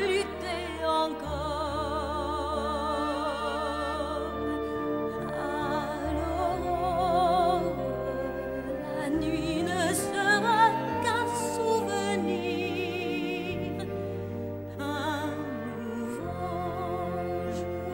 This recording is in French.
lutter encore. Alors la nuit ne sera qu'un souvenir, un nouveau jour.